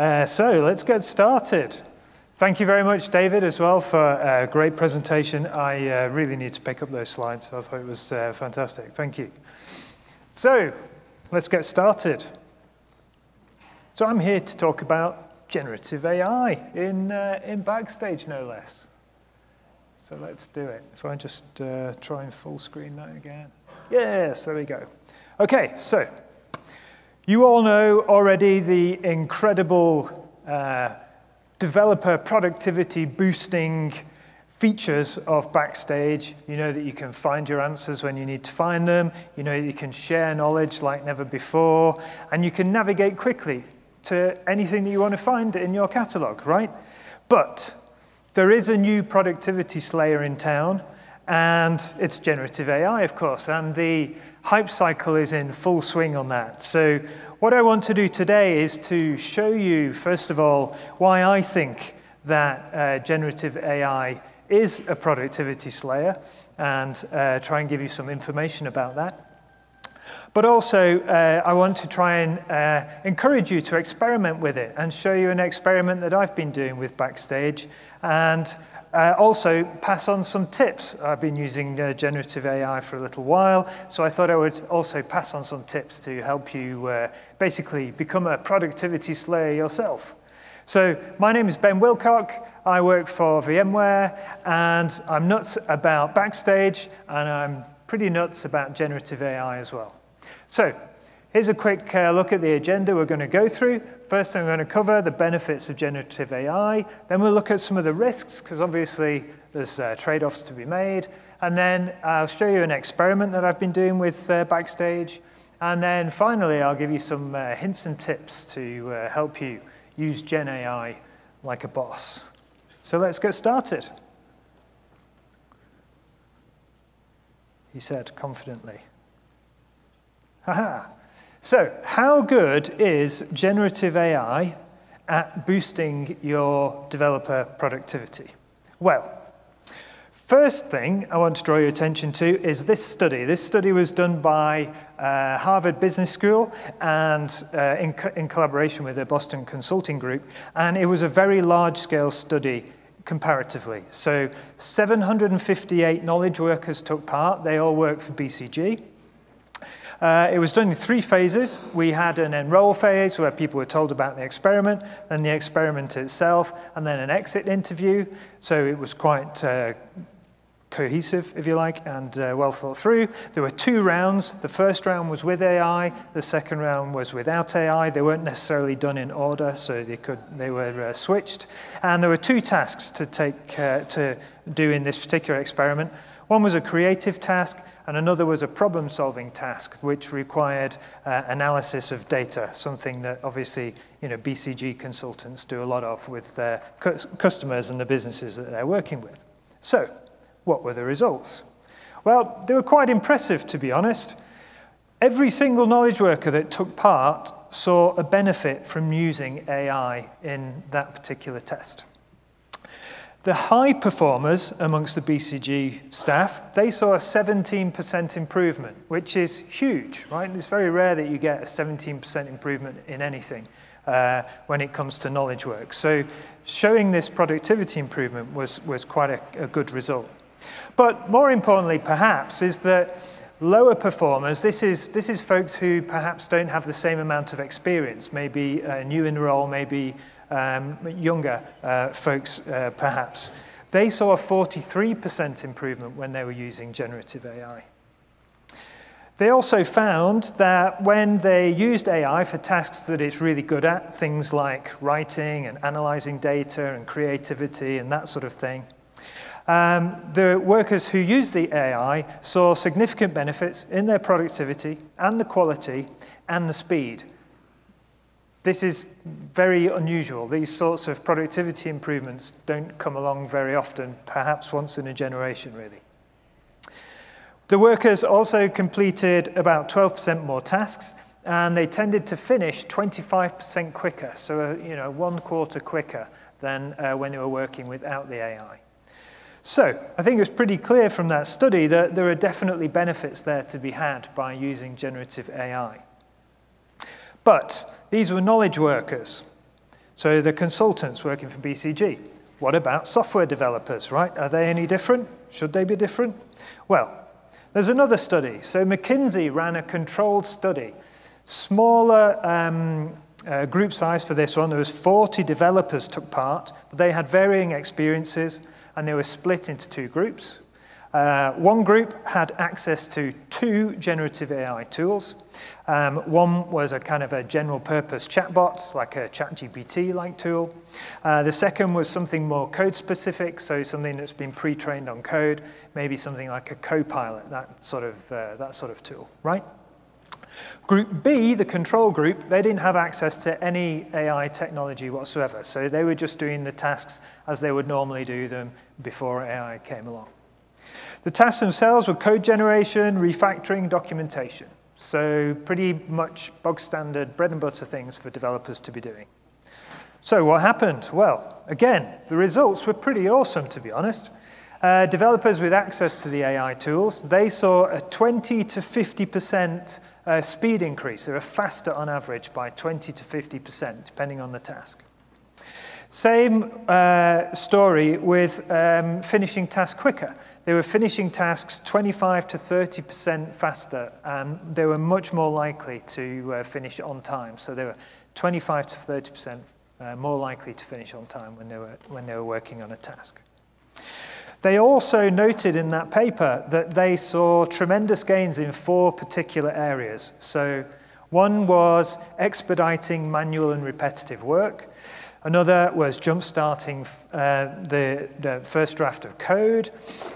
Uh, so let's get started. Thank you very much, David, as well, for a great presentation. I uh, really need to pick up those slides. I thought it was uh, fantastic. Thank you. So let's get started. So I'm here to talk about generative AI in, uh, in Backstage, no less. So let's do it. If I just uh, try and full screen that again. Yes, there we go. Okay, so you all know already the incredible uh, developer productivity boosting features of Backstage. You know that you can find your answers when you need to find them. You know you can share knowledge like never before. And you can navigate quickly to anything that you want to find in your catalog, right? But there is a new productivity slayer in town, and it's generative AI, of course. And the hype cycle is in full swing on that. So what I want to do today is to show you, first of all, why I think that uh, generative AI is a productivity slayer and uh, try and give you some information about that. But also, uh, I want to try and uh, encourage you to experiment with it and show you an experiment that I've been doing with Backstage and uh, also pass on some tips. I've been using uh, generative AI for a little while, so I thought I would also pass on some tips to help you uh, basically become a productivity slayer yourself. So my name is Ben Wilcock. I work for VMware, and I'm nuts about Backstage, and I'm pretty nuts about generative AI as well. So Here's a quick uh, look at the agenda we're going to go through. First, I'm going to cover the benefits of generative AI. Then we'll look at some of the risks, because obviously there's uh, trade-offs to be made. And then I'll show you an experiment that I've been doing with uh, Backstage. And then finally, I'll give you some uh, hints and tips to uh, help you use Gen AI like a boss. So let's get started. He said confidently. Haha. So, how good is generative AI at boosting your developer productivity? Well, first thing I want to draw your attention to is this study. This study was done by uh, Harvard Business School and uh, in, co in collaboration with the Boston Consulting Group, and it was a very large-scale study comparatively. So 758 knowledge workers took part. They all work for BCG. Uh, it was done in three phases. We had an enroll phase where people were told about the experiment, then the experiment itself, and then an exit interview. So it was quite uh, cohesive, if you like, and uh, well thought through. There were two rounds. The first round was with AI. The second round was without AI. They weren't necessarily done in order, so they could they were uh, switched. And there were two tasks to take uh, to do in this particular experiment. One was a creative task, and another was a problem-solving task, which required uh, analysis of data, something that obviously you know, BCG consultants do a lot of with their cu customers and the businesses that they're working with. So, what were the results? Well, they were quite impressive, to be honest. Every single knowledge worker that took part saw a benefit from using AI in that particular test. The high performers amongst the BCG staff, they saw a 17% improvement, which is huge, right? It's very rare that you get a 17% improvement in anything uh, when it comes to knowledge work. So showing this productivity improvement was, was quite a, a good result. But more importantly, perhaps, is that lower performers, this is, this is folks who perhaps don't have the same amount of experience, maybe uh, new in role, maybe um, younger uh, folks uh, perhaps, they saw a 43% improvement when they were using generative AI. They also found that when they used AI for tasks that it's really good at, things like writing and analyzing data and creativity and that sort of thing, um, the workers who used the AI saw significant benefits in their productivity and the quality and the speed this is very unusual. These sorts of productivity improvements don't come along very often, perhaps once in a generation, really. The workers also completed about 12% more tasks, and they tended to finish 25% quicker, so uh, you know, one quarter quicker than uh, when they were working without the AI. So I think it was pretty clear from that study that there are definitely benefits there to be had by using generative AI. But these were knowledge workers. So the consultants working for BCG. What about software developers, right? Are they any different? Should they be different? Well, there's another study. So McKinsey ran a controlled study. Smaller um, uh, group size for this one. There was 40 developers took part, but they had varying experiences, and they were split into two groups. Uh, one group had access to two generative AI tools. Um, one was a kind of a general purpose chatbot, like a ChatGPT-like tool. Uh, the second was something more code specific, so something that's been pre-trained on code, maybe something like a Copilot, that sort of, uh, that sort of tool, right? Group B, the control group, they didn't have access to any AI technology whatsoever, so they were just doing the tasks as they would normally do them before AI came along. The tasks themselves were code generation, refactoring, documentation. So pretty much bog standard bread and butter things for developers to be doing. So what happened? Well, again, the results were pretty awesome, to be honest. Uh, developers with access to the AI tools, they saw a 20 to 50% uh, speed increase. They were faster on average by 20 to 50%, depending on the task. Same uh, story with um, finishing tasks quicker. They were finishing tasks 25 to 30% faster, and they were much more likely to uh, finish on time. So they were 25 to 30% uh, more likely to finish on time when they, were, when they were working on a task. They also noted in that paper that they saw tremendous gains in four particular areas. So one was expediting manual and repetitive work. Another was jump-starting uh, the, the, first draft of code.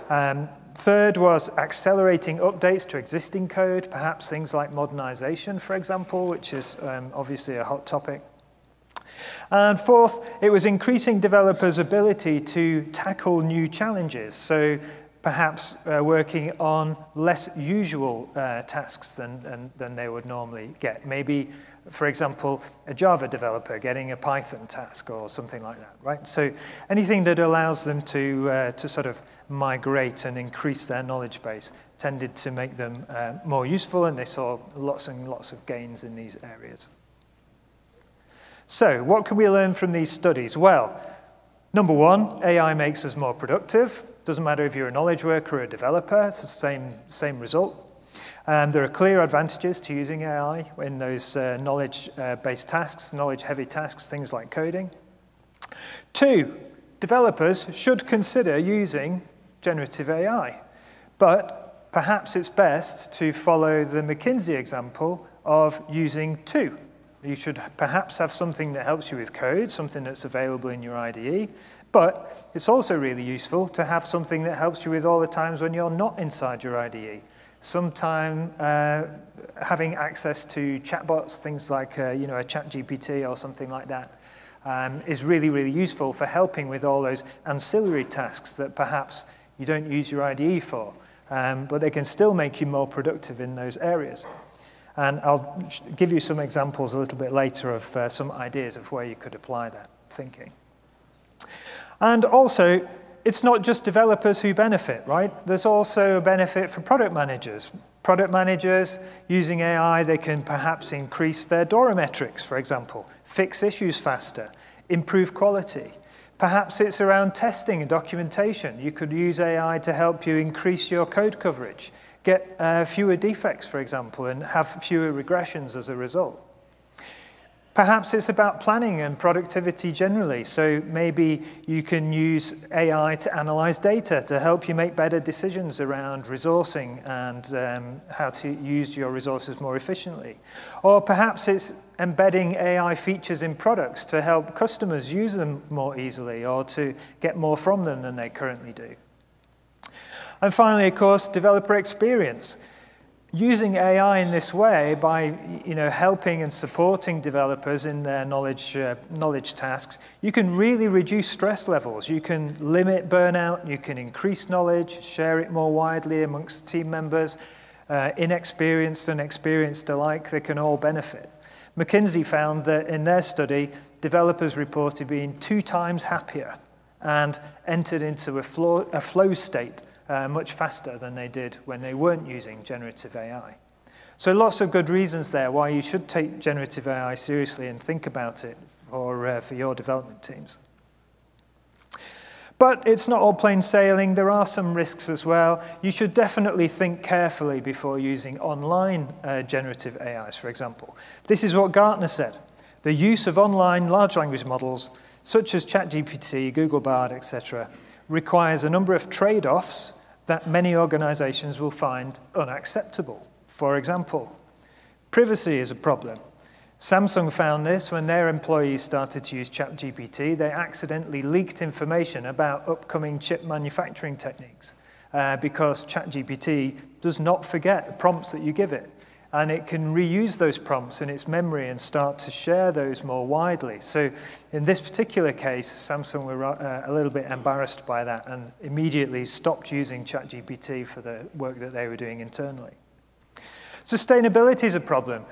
Um, third was accelerating updates to existing code, perhaps things like modernization, for example, which is um, obviously a hot topic. And fourth, it was increasing developers' ability to tackle new challenges. So perhaps uh, working on less usual uh, tasks than, than, than they would normally get. Maybe for example, a Java developer getting a Python task or something like that, right? So anything that allows them to, uh, to sort of migrate and increase their knowledge base tended to make them uh, more useful, and they saw lots and lots of gains in these areas. So what can we learn from these studies? Well, number one, AI makes us more productive. Doesn't matter if you're a knowledge worker or a developer, it's the same, same result. Um, there are clear advantages to using AI in those uh, knowledge-based uh, tasks, knowledge-heavy tasks, things like coding. Two, developers should consider using generative AI, but perhaps it's best to follow the McKinsey example of using two. You should perhaps have something that helps you with code, something that's available in your IDE, but it's also really useful to have something that helps you with all the times when you're not inside your IDE. Sometime uh, having access to chatbots, things like uh, you know, a ChatGPT or something like that, um, is really, really useful for helping with all those ancillary tasks that perhaps you don't use your IDE for, um, but they can still make you more productive in those areas. And I'll give you some examples a little bit later of uh, some ideas of where you could apply that thinking. And also, it's not just developers who benefit, right? There's also a benefit for product managers. Product managers using AI, they can perhaps increase their DORA metrics, for example, fix issues faster, improve quality. Perhaps it's around testing and documentation. You could use AI to help you increase your code coverage, get uh, fewer defects, for example, and have fewer regressions as a result. Perhaps it's about planning and productivity generally. So maybe you can use AI to analyze data to help you make better decisions around resourcing and um, how to use your resources more efficiently. Or perhaps it's embedding AI features in products to help customers use them more easily or to get more from them than they currently do. And finally, of course, developer experience using AI in this way by you know, helping and supporting developers in their knowledge, uh, knowledge tasks, you can really reduce stress levels. You can limit burnout, you can increase knowledge, share it more widely amongst team members. Uh, inexperienced and experienced alike, they can all benefit. McKinsey found that in their study, developers reported being two times happier and entered into a flow, a flow state uh, much faster than they did when they weren't using generative AI. So lots of good reasons there why you should take generative AI seriously and think about it or uh, for your development teams. But it's not all plain sailing. There are some risks as well. You should definitely think carefully before using online uh, generative AIs, for example. This is what Gartner said. The use of online large language models, such as ChatGPT, Google Bard, etc., requires a number of trade-offs that many organizations will find unacceptable. For example, privacy is a problem. Samsung found this when their employees started to use ChatGPT. They accidentally leaked information about upcoming chip manufacturing techniques uh, because ChatGPT does not forget the prompts that you give it. And it can reuse those prompts in its memory and start to share those more widely. So in this particular case, Samsung were uh, a little bit embarrassed by that and immediately stopped using ChatGPT for the work that they were doing internally. Sustainability is a problem.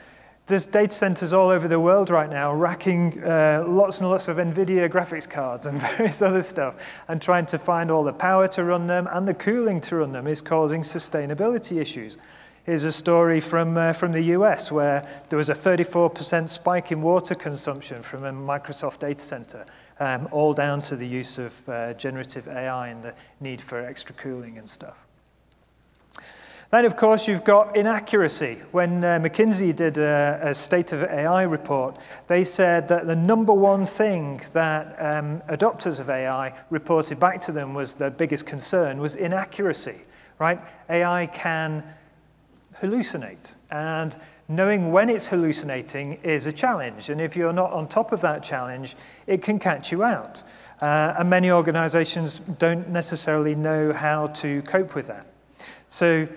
There's data centers all over the world right now racking uh, lots and lots of NVIDIA graphics cards and various other stuff and trying to find all the power to run them and the cooling to run them is causing sustainability issues. Here's a story from, uh, from the US where there was a 34% spike in water consumption from a Microsoft data center, um, all down to the use of uh, generative AI and the need for extra cooling and stuff. Then, of course, you've got inaccuracy. When uh, McKinsey did a, a, state of AI report, they said that the number one thing that um, adopters of AI reported back to them was their biggest concern was inaccuracy, right? AI can hallucinate, and knowing when it's hallucinating is a challenge. And if you're not on top of that challenge, it can catch you out. Uh, and many organizations don't necessarily know how to cope with that. So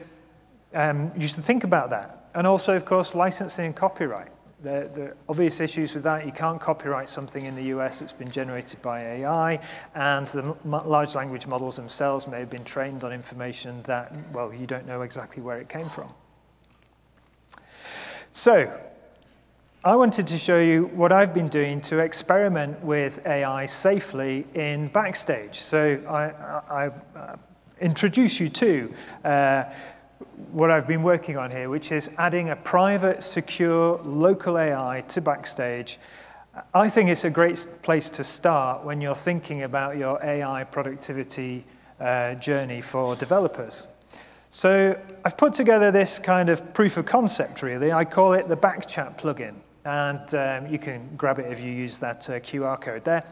um, you should think about that. And also, of course, licensing and copyright. The, the obvious issues with that, you can't copyright something in the US that's been generated by AI, and the large language models themselves may have been trained on information that, well, you don't know exactly where it came from. So, I wanted to show you what I've been doing to experiment with AI safely in Backstage. So I, I, I uh, introduce you to uh, what I've been working on here, which is adding a private, secure, local AI to Backstage. I think it's a great place to start when you're thinking about your AI productivity uh, journey for developers. So I've put together this kind of proof of concept, really. I call it the Backchat plugin. And um, you can grab it if you use that uh, QR code there.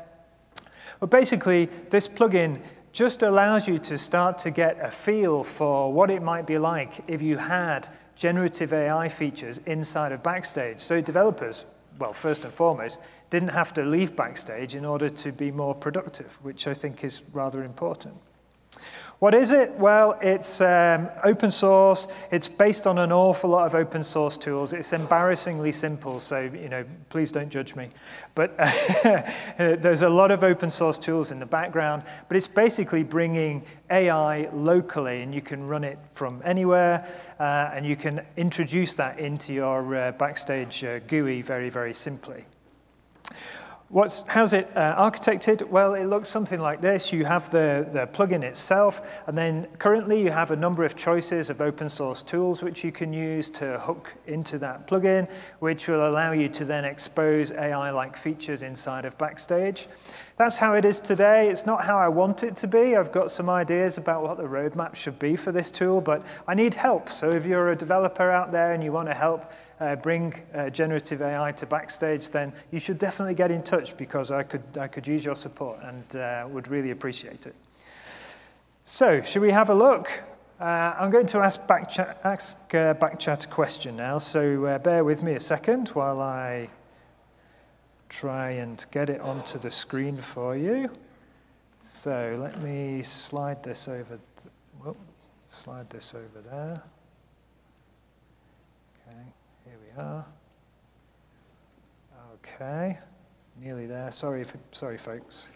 But basically, this plugin just allows you to start to get a feel for what it might be like if you had generative AI features inside of Backstage. So developers, well, first and foremost, didn't have to leave Backstage in order to be more productive, which I think is rather important. What is it? Well, it's um, open source. It's based on an awful lot of open source tools. It's embarrassingly simple, so you know, please don't judge me. But there's a lot of open source tools in the background, but it's basically bringing AI locally, and you can run it from anywhere, uh, and you can introduce that into your uh, Backstage uh, GUI very, very simply. What's, how's it uh, architected? Well, it looks something like this. You have the, the plugin itself, and then currently you have a number of choices of open source tools which you can use to hook into that plugin, which will allow you to then expose AI-like features inside of Backstage. That's how it is today. It's not how I want it to be. I've got some ideas about what the roadmap should be for this tool, but I need help. So if you're a developer out there and you want to help uh, bring uh, generative AI to Backstage, then you should definitely get in touch because I could, I could use your support and uh, would really appreciate it. So, should we have a look? Uh, I'm going to ask Backchat, ask, uh, Backchat a question now, so uh, bear with me a second while I try and get it onto the screen for you. So let me slide this over, th slide this over there. Okay, here we are. Okay, nearly there. Sorry, for, sorry, folks.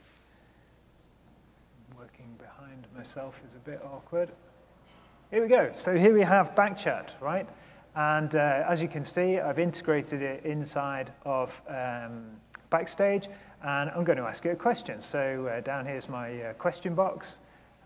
Working behind myself is a bit awkward. Here we go. So here we have Backchat, right? And uh, as you can see, I've integrated it inside of um, Backstage, and I'm going to ask you a question. So uh, down here's my uh, question box.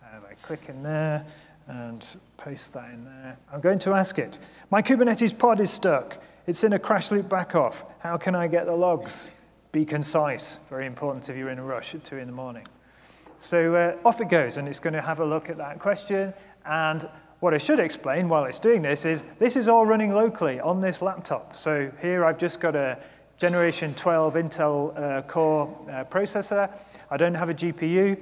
Um, I click in there and paste that in there. I'm going to ask it, my Kubernetes pod is stuck. It's in a crash loop backoff. How can I get the logs? Be concise, very important if you're in a rush at 2 in the morning. So uh, off it goes, and it's going to have a look at that question. And what I should explain while it's doing this is this is all running locally on this laptop. So here I've just got a generation 12 Intel uh, Core uh, processor. I don't have a GPU.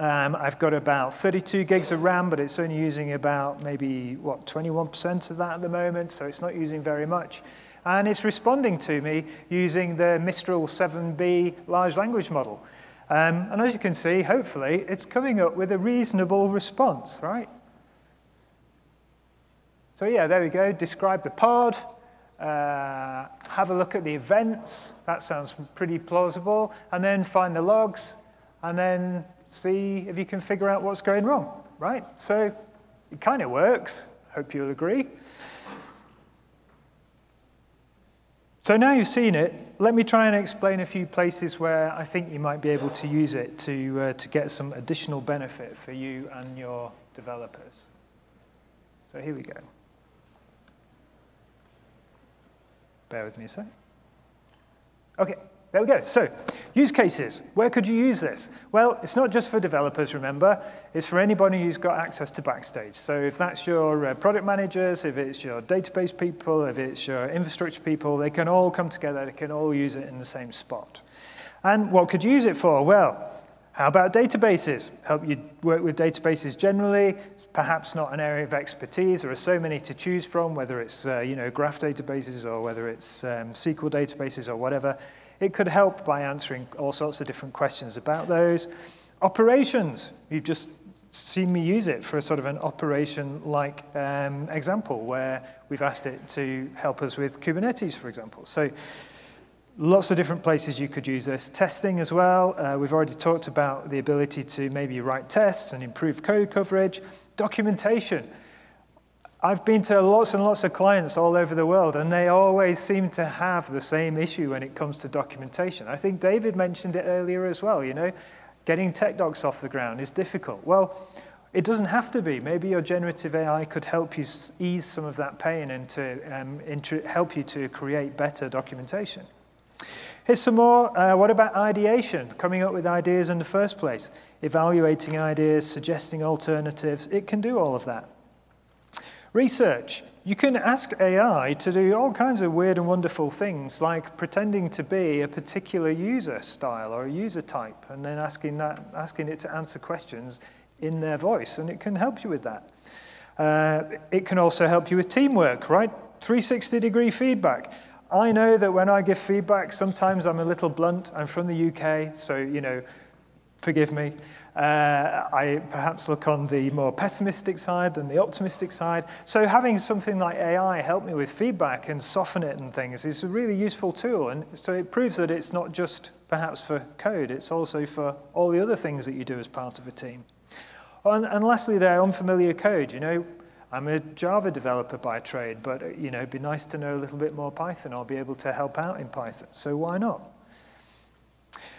Um, I've got about 32 gigs of RAM, but it's only using about maybe, what, 21% of that at the moment, so it's not using very much. And it's responding to me using the Mistral 7B large language model. Um, and as you can see, hopefully, it's coming up with a reasonable response, right? So yeah, there we go. Describe the pod. Uh, have a look at the events. That sounds pretty plausible. And then find the logs. And then see if you can figure out what's going wrong, right? So it kind of works. Hope you'll agree. So now you've seen it, let me try and explain a few places where I think you might be able to use it to, uh, to get some additional benefit for you and your developers. So here we go. Bear with me a sec. Okay, there we go. So, use cases. Where could you use this? Well, it's not just for developers, remember. It's for anybody who's got access to Backstage. So if that's your uh, product managers, if it's your database people, if it's your infrastructure people, they can all come together. They can all use it in the same spot. And what could you use it for? Well, how about databases? Help you work with databases generally, perhaps not an area of expertise. There are so many to choose from, whether it's uh, you know, graph databases or whether it's um, SQL databases or whatever. It could help by answering all sorts of different questions about those. Operations, you've just seen me use it for a sort of an operation-like um, example where we've asked it to help us with Kubernetes, for example. So lots of different places you could use this. Testing as well. Uh, we've already talked about the ability to maybe write tests and improve code coverage. Documentation. I've been to lots and lots of clients all over the world, and they always seem to have the same issue when it comes to documentation. I think David mentioned it earlier as well, you know, getting tech docs off the ground is difficult. Well, it doesn't have to be. Maybe your generative AI could help you ease some of that pain and to um, help you to create better documentation. Here's some more. Uh, what about ideation? Coming up with ideas in the first place. Evaluating ideas, suggesting alternatives. It can do all of that. Research. You can ask AI to do all kinds of weird and wonderful things, like pretending to be a particular user style or a user type, and then asking, that, asking it to answer questions in their voice, and it can help you with that. Uh, it can also help you with teamwork, right? 360 degree feedback. I know that when I give feedback, sometimes I'm a little blunt. I'm from the UK, so, you know, forgive me. Uh, I perhaps look on the more pessimistic side than the optimistic side. So having something like AI help me with feedback and soften it and things is a really useful tool. And so it proves that it's not just perhaps for code, it's also for all the other things that you do as part of a team. And, and lastly there, unfamiliar code. You know, I'm a Java developer by trade, but you know, it'd be nice to know a little bit more Python. I'll be able to help out in Python. So why not?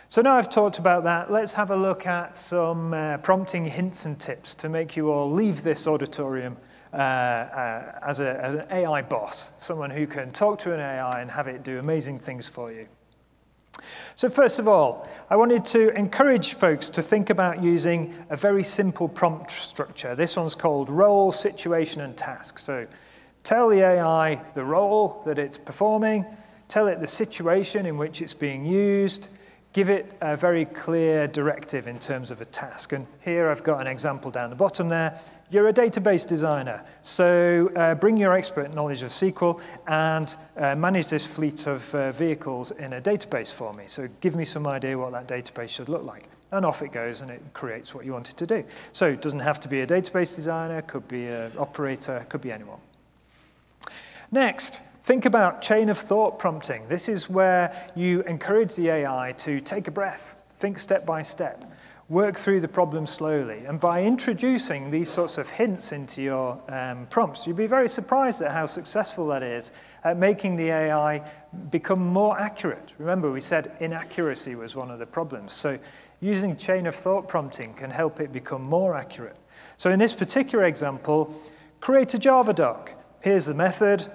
So now I've talked about that, let's have a look at some uh, prompting hints and tips to make you all leave this auditorium uh, uh, as, a, as an AI boss, someone who can talk to an AI and have it do amazing things for you. So first of all, I wanted to encourage folks to think about using a very simple prompt structure. This one's called role, situation, and task. So tell the AI the role that it's performing, tell it the situation in which it's being used, give it a very clear directive in terms of a task. And here I've got an example down the bottom there. You're a database designer, so uh, bring your expert knowledge of SQL and uh, manage this fleet of uh, vehicles in a database for me. So give me some idea what that database should look like. And off it goes and it creates what you want it to do. So it doesn't have to be a database designer, could be an operator, could be anyone. Next, Think about chain of thought prompting. This is where you encourage the AI to take a breath, think step by step, work through the problem slowly. And by introducing these sorts of hints into your um, prompts, you'd be very surprised at how successful that is at making the AI become more accurate. Remember, we said inaccuracy was one of the problems. So using chain of thought prompting can help it become more accurate. So in this particular example, create a Javadoc. Here's the method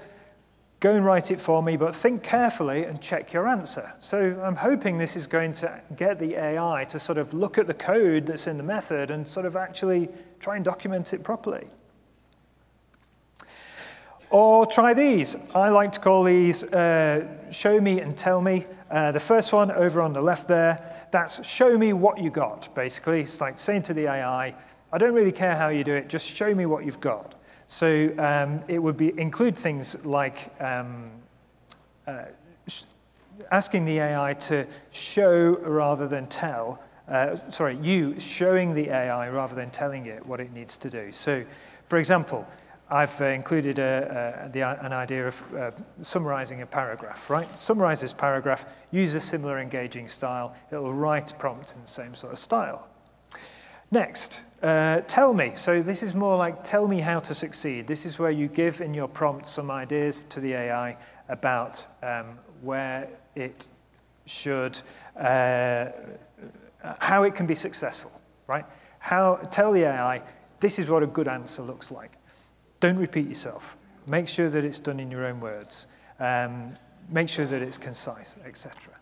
go and write it for me, but think carefully and check your answer. So I'm hoping this is going to get the AI to sort of look at the code that's in the method and sort of actually try and document it properly. Or try these. I like to call these uh, show me and tell me. Uh, the first one over on the left there, that's show me what you got, basically. It's like saying to the AI, I don't really care how you do it, just show me what you've got. So um, it would be include things like um, uh, asking the AI to show rather than tell, uh, sorry, you showing the AI rather than telling it what it needs to do. So, for example, I've uh, included a, a, the, an idea of uh, summarizing a paragraph, right? Summarize this paragraph, use a similar engaging style. It'll write prompt in the same sort of style. Next, uh, tell me. So this is more like tell me how to succeed. This is where you give in your prompt some ideas to the AI about um, where it should, uh, how it can be successful, right? How, tell the AI, this is what a good answer looks like. Don't repeat yourself. Make sure that it's done in your own words. Um, make sure that it's concise, etc.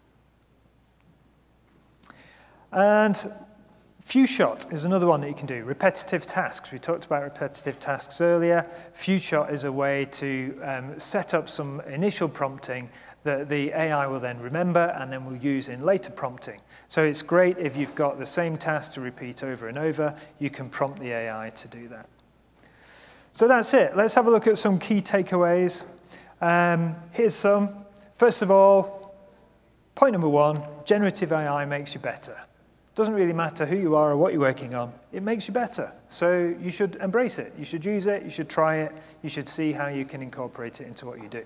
And Few shot is another one that you can do. Repetitive tasks. We talked about repetitive tasks earlier. Few shot is a way to um, set up some initial prompting that the AI will then remember and then will use in later prompting. So it's great if you've got the same task to repeat over and over, you can prompt the AI to do that. So that's it. Let's have a look at some key takeaways. Um, here's some. First of all, point number one, generative AI makes you better. Doesn't really matter who you are or what you're working on. It makes you better. So you should embrace it. You should use it. You should try it. You should see how you can incorporate it into what you do.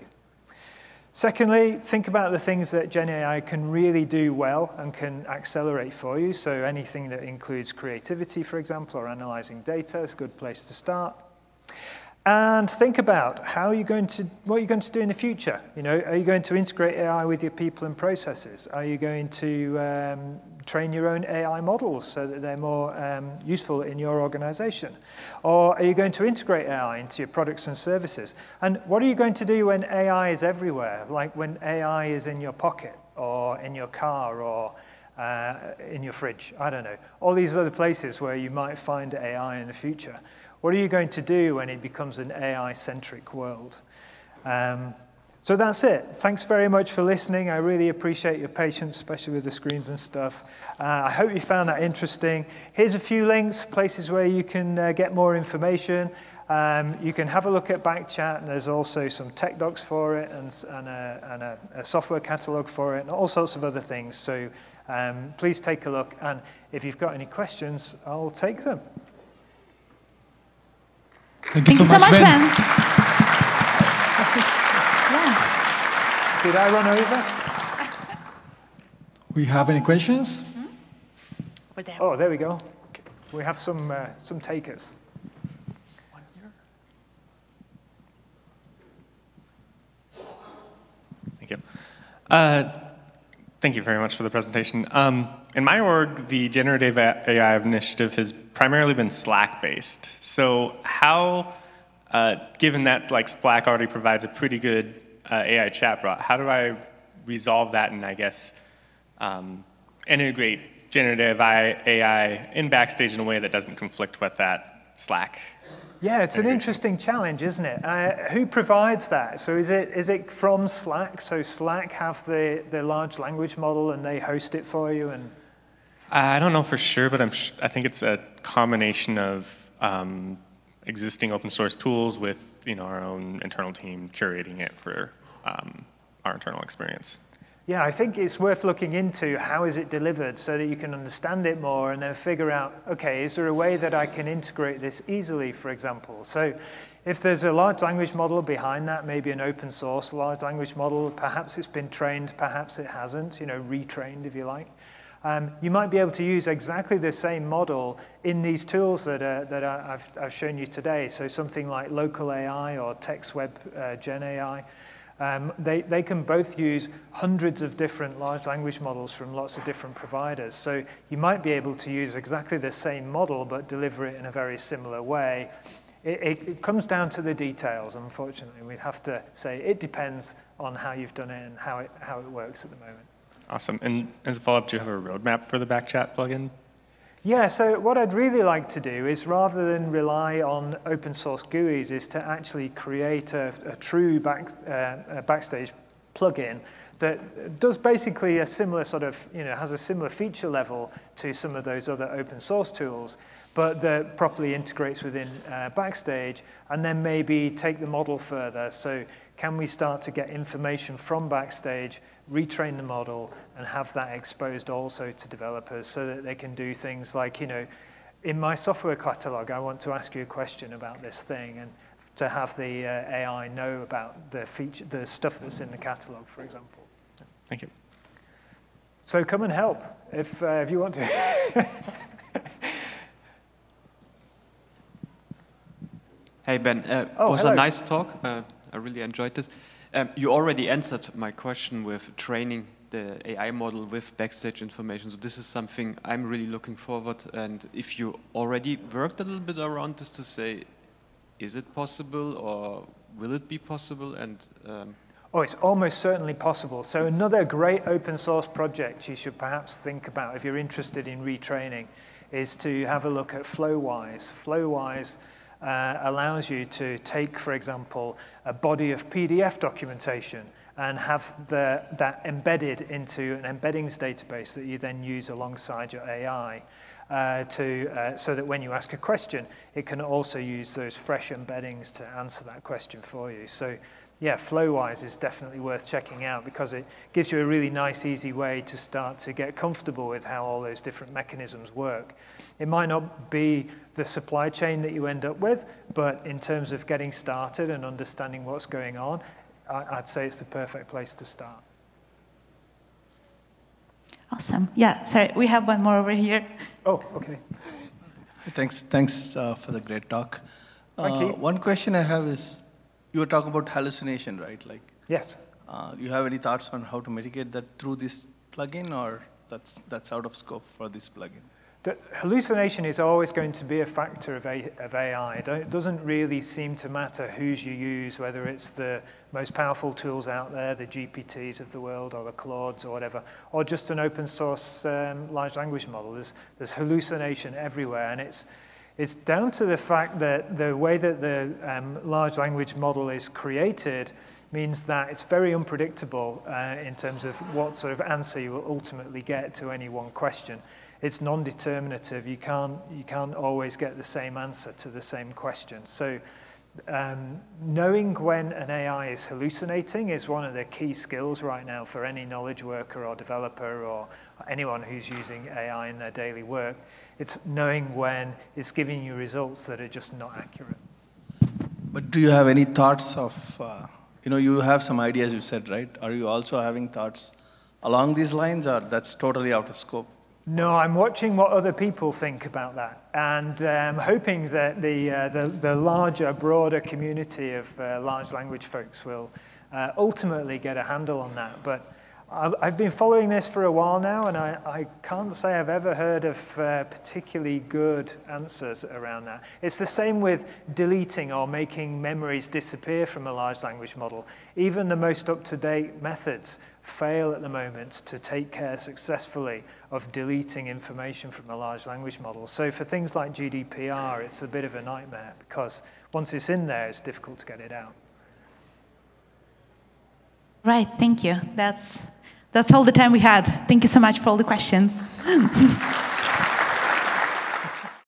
Secondly, think about the things that Gen AI can really do well and can accelerate for you. So anything that includes creativity, for example, or analyzing data is a good place to start. And think about how you're going to, what you're going to do in the future. You know, are you going to integrate AI with your people and processes? Are you going to um, train your own AI models so that they're more um, useful in your organization? Or are you going to integrate AI into your products and services? And what are you going to do when AI is everywhere, like when AI is in your pocket or in your car or uh, in your fridge? I don't know. All these other places where you might find AI in the future. What are you going to do when it becomes an AI-centric world? Um, so that's it. Thanks very much for listening. I really appreciate your patience, especially with the screens and stuff. Uh, I hope you found that interesting. Here's a few links, places where you can uh, get more information. Um, you can have a look at Backchat, and there's also some tech docs for it and, and, a, and a, a, software catalog for it, and all sorts of other things. So um, please take a look, and if you've got any questions, I'll take them. Thank you, Thank so, you much, so much, Ben. ben. Did I run over? We have any questions? Hmm? Over there. Oh, there we go. We have some, uh, some takers. Thank you. Uh, thank you very much for the presentation. Um, in my org, the generative AI initiative has primarily been Slack-based. So how, uh, given that like Slack already provides a pretty good uh, AI chatbot. How do I resolve that and I guess um, integrate generative AI in Backstage in a way that doesn't conflict with that Slack? Yeah, it's an interesting challenge, isn't it? Uh, who provides that? So is it is it from Slack? So Slack have the, the large language model and they host it for you? And I don't know for sure, but I'm I think it's a combination of um, existing open source tools with you know our own internal team curating it for um, our internal experience. Yeah, I think it's worth looking into how is it delivered so that you can understand it more and then figure out, okay, is there a way that I can integrate this easily, for example? So if there's a large language model behind that, maybe an open source large language model, perhaps it's been trained, perhaps it hasn't, you know, retrained if you like. Um, you might be able to use exactly the same model in these tools that, uh, that I've, I've shown you today. So something like local AI or TextWeb uh, Gen AI. Um, they, they can both use hundreds of different large language models from lots of different providers. So you might be able to use exactly the same model but deliver it in a very similar way. it, it, comes down to the details, unfortunately. We'd have to say it depends on how you've done it and how it, how it works at the moment. Awesome. And as a follow-up, do you have a roadmap for the Backchat plugin? Yeah, so what I'd really like to do is rather than rely on open source GUIs is to actually create a, a true back, uh, a Backstage plugin that does basically a similar sort of, you know, has a similar feature level to some of those other open source tools, but that properly integrates within uh, Backstage, and then maybe take the model further. So can we start to get information from Backstage, retrain the model, and have that exposed also to developers so that they can do things like, you know, in my software catalog, I want to ask you a question about this thing, and to have the uh, AI know about the feature, the stuff that's in the catalog, for example. Thank you. So come and help if, uh, if you want to. hey, Ben. Uh, oh, it was hello. a nice talk. I really enjoyed this. Um, you already answered my question with training the AI model with backstage information. So this is something I'm really looking forward. And if you already worked a little bit around this to say, is it possible or will it be possible? And um, Oh, it's almost certainly possible. So another great open source project you should perhaps think about if you're interested in retraining is to have a look at Flowise. Flowise uh, allows you to take, for example, a body of PDF documentation and have the, that embedded into an embeddings database that you then use alongside your AI. Uh, to, uh, so that when you ask a question, it can also use those fresh embeddings to answer that question for you. So yeah, Flowise is definitely worth checking out because it gives you a really nice, easy way to start to get comfortable with how all those different mechanisms work. It might not be the supply chain that you end up with, but in terms of getting started and understanding what's going on, I'd say it's the perfect place to start. Awesome. Yeah, sorry, we have one more over here. Oh, okay. Thanks, thanks uh, for the great talk. Thank you. Uh, one question I have is, you were talking about hallucination, right? Like, yes. Uh, you have any thoughts on how to mitigate that through this plugin, or that's that's out of scope for this plugin? The hallucination is always going to be a factor of, a, of AI. It doesn't really seem to matter whose you use, whether it's the most powerful tools out there, the GPTs of the world, or the Claudes, or whatever, or just an open source um, large language model. There's, there's hallucination everywhere, and it's it's down to the fact that the way that the um, large language model is created means that it's very unpredictable uh, in terms of what sort of answer you will ultimately get to any one question. It's non-determinative. You can't, you can't always get the same answer to the same question. So um, knowing when an AI is hallucinating is one of the key skills right now for any knowledge worker or developer or anyone who's using AI in their daily work. It's knowing when it's giving you results that are just not accurate. But do you have any thoughts of, uh, you know, you have some ideas you said, right? Are you also having thoughts along these lines or that's totally out of scope? No, I'm watching what other people think about that and um, hoping that the, uh, the, the, larger, broader community of uh, large language folks will uh, ultimately get a handle on that. But I've been following this for a while now, and I, I can't say I've ever heard of uh, particularly good answers around that. It's the same with deleting or making memories disappear from a large language model. Even the most up-to-date methods fail at the moment to take care successfully of deleting information from a large language model. So for things like GDPR, it's a bit of a nightmare because once it's in there, it's difficult to get it out. Right, thank you. That's that's all the time we had. Thank you so much for all the questions.